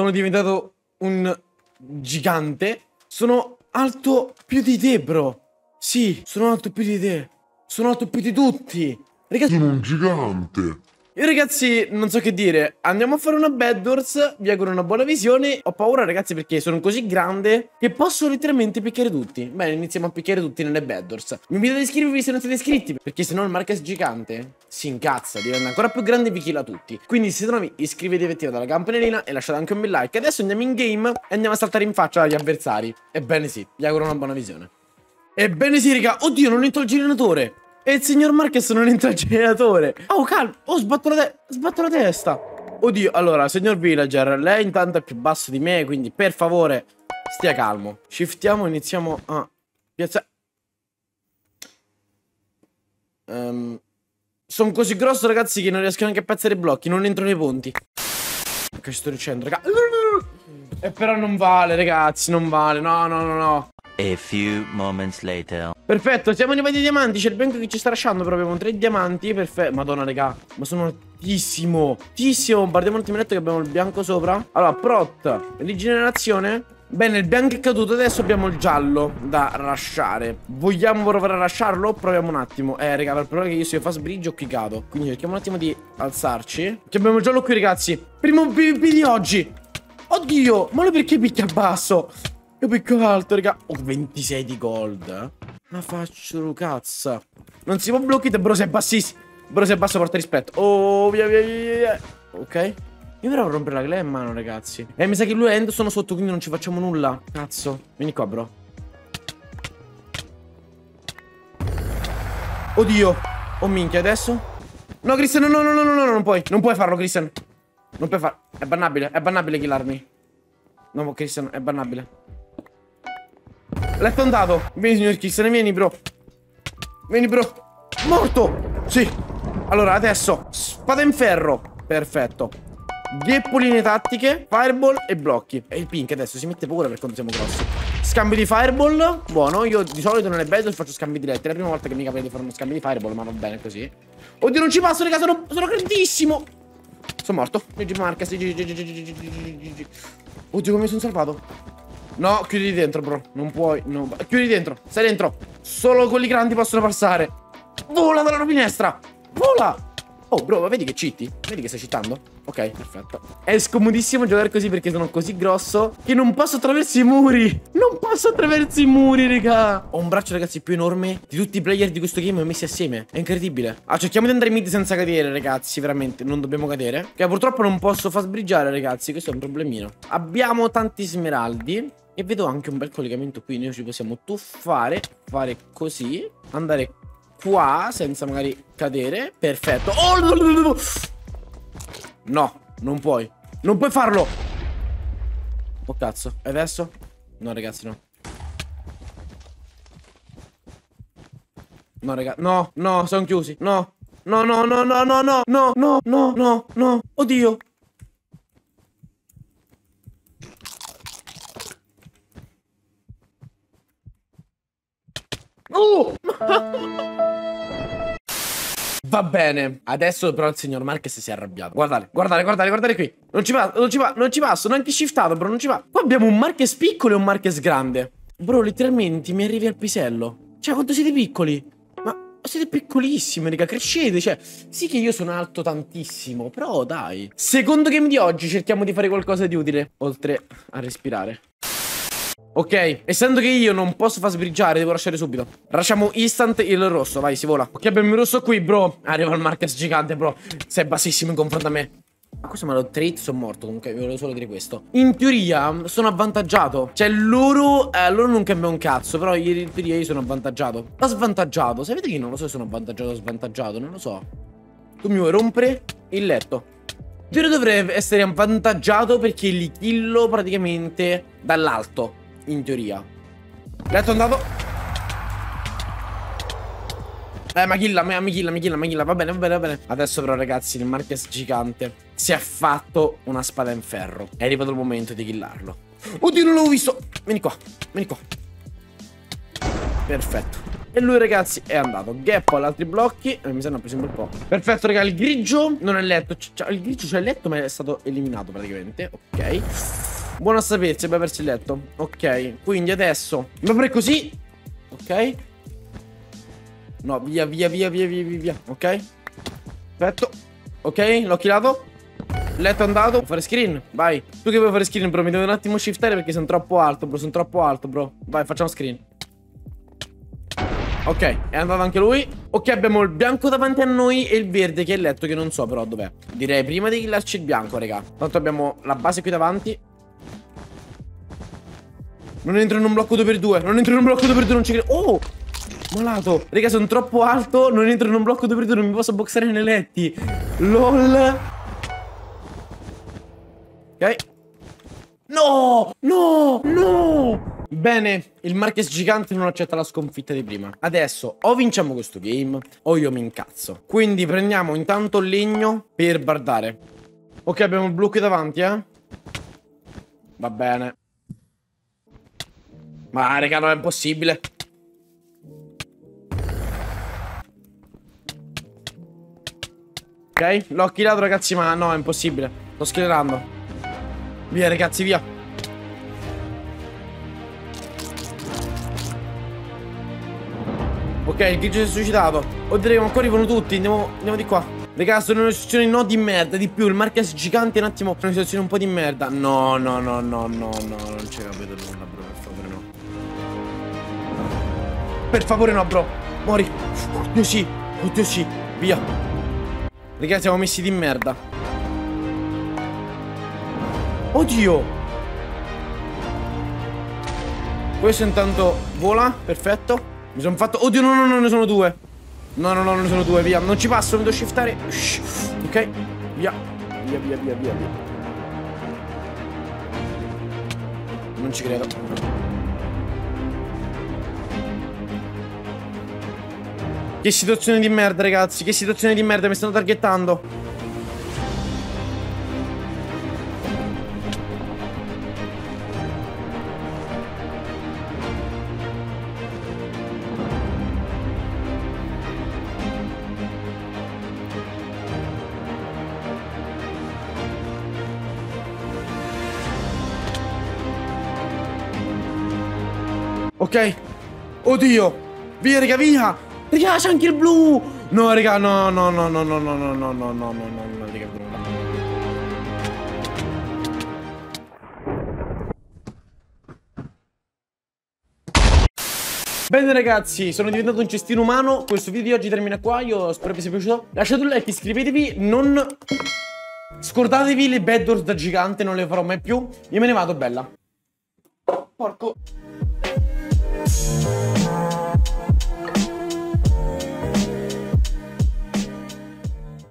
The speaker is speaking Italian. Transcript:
Sono diventato un gigante. Sono alto più di te, bro. Sì, sono alto più di te. Sono alto più di tutti. Ragazzi, Sono un gigante. Io ragazzi non so che dire. Andiamo a fare una Bedwars. Vi auguro una buona visione. Ho paura ragazzi perché sono così grande che posso letteralmente picchiare tutti. Bene, iniziamo a picchiare tutti nelle Bedwars. Vi invito ad iscrivervi se non siete iscritti. Perché se no il Marquez gigante si incazza, diventa ancora più grande e vi killa tutti. Quindi se nuovi iscrivetevi attiva dalla campanellina e lasciate anche un bel like. Adesso andiamo in game e andiamo a saltare in faccia agli avversari. Ebbene sì, vi auguro una buona visione. Ebbene sì, raga. Oddio, non entro il generatore. E il signor Marquez non entra il generatore. Oh, calmo. Oh, sbatto la, te sbatto la testa. Oddio, allora, signor Villager, lei intanto è più basso di me, quindi per favore stia calmo. Shiftiamo, iniziamo a piazzare. Ehm, sono così grosso, ragazzi, che non riesco neanche a piazzare i blocchi. Non entro nei ponti. Ci sto riuscendo, raga. E però non vale, ragazzi, non vale. No, no, no, no. A few moments later. Perfetto, siamo arrivati ai diamanti. C'è il banco che ci sta lasciando. Però abbiamo tre diamanti. Perfetto. Madonna, raga. Ma sono altissimo. Altissimo. Guardiamo un attimino che abbiamo il bianco sopra. Allora, prot. Rigenerazione. Bene, il bianco è caduto. Adesso abbiamo il giallo da lasciare. Vogliamo provare a lasciarlo? Proviamo un attimo. Eh, raga, per provare che io io faccio bridge ho cliccato. Quindi cerchiamo un attimo di alzarci. Che abbiamo il giallo qui, ragazzi. Primo PvP di oggi. Oddio, ma lui perché picchia basso? Io picco alto, raga. Ho 26 di gold. Ma faccio cazzo. Non si può bloccare, bro, sei bassissimo. Bro, sei basso, porta rispetto. Oh, via, via, via. Ok. Io però rompere la clay in mano, ragazzi. E mi sa che lui e End sono sotto, quindi non ci facciamo nulla. Cazzo. Vieni qua, bro. Oddio. Oh, minchia, adesso? No, Christian, no, no, no, no, no, no, non puoi. Non puoi farlo, Christian. Non puoi farlo. È bannabile, è bannabile killarmi. No, Christian, è bannabile. Letto andato. Vieni, signor Christian, vieni, bro. Vieni, bro. Morto. Sì. Allora, adesso. Spada in ferro. Perfetto. Gheppoline tattiche, fireball e blocchi. E il pink adesso si mette pure per quando siamo grossi. Scambio di fireball. Buono. Io di solito nelle battle faccio scambi diretti. È la prima volta che mi capita di fare uno scambio di fireball, ma va bene così. Oddio, non ci passo, raga. Sono, sono grandissimo. Sono morto. GG Marcus. Oddio, come mi sono salvato. No, chiudi dentro, bro. Non puoi. No. Chiudi dentro. Stai dentro. Solo quelli grandi possono passare. Vola dalla finestra. Vola. Oh, bro, ma vedi che cheati? Vedi che stai cheatando? Ok, perfetto. È scomodissimo giocare così perché sono così grosso che non posso attraverso i muri. Non posso attraverso i muri, raga. Ho un braccio, ragazzi, più enorme di tutti i player di questo game messi assieme. È incredibile. Ah, cerchiamo di andare mid senza cadere, ragazzi. Veramente, non dobbiamo cadere. Che purtroppo non posso far sbriggiare, ragazzi. Questo è un problemino. Abbiamo tanti smeraldi. E vedo anche un bel collegamento qui. Noi ci possiamo tuffare, fare così, andare qua senza magari cadere. Perfetto. Oh, no, no, no, no. no, non puoi. Non puoi farlo. Oh cazzo. E adesso? No, ragazzi, no. No, ragazzi. No, no, sono chiusi. No. No, no, no, no, no, no, no, no, no, no, no. Oddio. Oh! Va bene, adesso però il signor Marquez si è arrabbiato. Guardate, guardate, guardate, guardate qui. Non ci va, non ci va, non ci passo, neanche shiftato, bro, non ci va. Qua abbiamo un Marquez piccolo e un Marquez grande. Bro, letteralmente mi arrivi al pisello. Cioè, quanto siete piccoli? Ma siete piccolissimi, raga, crescete. Cioè, sì che io sono alto tantissimo, però dai. Secondo game di oggi cerchiamo di fare qualcosa di utile, oltre a respirare. Ok, essendo che io non posso far sbriggiare, devo lasciare subito. Lasciamo instant il rosso, vai, si vola. Ok, abbiamo il rosso qui, bro. Arriva il Marquez gigante, bro. Sei bassissimo in confronto a me. Ma questo me lo trait, sono morto, comunque, vi volevo solo dire questo. In teoria, sono avvantaggiato. Cioè, loro, eh, loro non cambia un cazzo, però in teoria io sono avvantaggiato. Ma svantaggiato, sapete che non lo so se sono avvantaggiato o svantaggiato, non lo so. Tu mi vuoi rompere il letto. In teoria dovrei essere avvantaggiato perché li killo praticamente dall'alto in teoria. Letto andato. Eh, ma killa, ma mi killa, mi killa, mi killa. Va bene, va bene, va bene. Adesso però, ragazzi, il Marquez gigante si è fatto una spada in ferro. È arrivato il momento di killarlo. Oddio, non l'avevo visto. Vieni qua, vieni qua. Perfetto. E lui, ragazzi, è andato. Gap agli altri blocchi. Eh, mi sembra preso un bel po'. Perfetto, raga. Il grigio non è letto. Cioè, il grigio c'è letto, ma è stato eliminato praticamente. Ok. Buono a sapersi, perso il letto. Ok. Quindi adesso. Ma pure così. Ok. No, via, via, via, via, via, via. Ok. Perfetto. Ok, l'ho killato. Letto andato. Vuoi fare screen? Vai. Tu che vuoi fare screen, bro? Mi devo un attimo shiftare perché sono troppo alto, bro. Sono troppo alto, bro. Vai, facciamo screen. Ok, è andato anche lui. Ok, abbiamo il bianco davanti a noi e il verde che è il letto che non so però dov'è. Direi prima di killarci il bianco, raga. Tanto abbiamo la base qui davanti. Non entro in un blocco 2x2. Non entro in un blocco 2x2, non ci credo. Oh! Malato. Raga, sono troppo alto. Non entro in un blocco 2x2, non mi posso boxare nei letti. LOL. Ok. No! No! No! Bene, il Marques gigante non accetta la sconfitta di prima. Adesso o vinciamo questo game o io mi incazzo. Quindi prendiamo intanto il legno per bardare. Ok, abbiamo il qui davanti, eh? Va bene. Ma raga, non è impossibile. Ok, l'ho killato ragazzi, ma no, è impossibile. Sto schelerando. Via ragazzi, via. Ok, il grigio si è suicidato. Oddio, ancora arrivano tutti. Andiamo, andiamo di qua. Raga, sono in una situazione no di merda. Di più, il Marquez gigante un attimo. Una situazione un po' di merda. No, no, no, no, no, no. Non c'è capito nulla, Per favore, no, bro. Mori. Oddio, sì. Oddio, sì. Via. Raga, siamo messi di merda. Oddio Questo intanto vola Perfetto Mi sono fatto Oddio no no no ne sono due No no no ne sono due Via Non ci passo Mi devo shiftare Ok Via Via via via via via Non ci credo Che situazione di merda ragazzi Che situazione di merda Mi stanno targettando Ok. Oddio. Via, raga, via. Raga, c'è anche il blu. No, raga, no, no, no, no, no, no, no, no, no, no, no, no, no, raga, blu. Bene ragazzi, sono diventato un cestino umano Questo video di oggi termina qua Io spero vi sia piaciuto Lasciate un like, iscrivetevi Non scordatevi le bad da gigante Non le farò mai più Io me ne vado, bella Porco.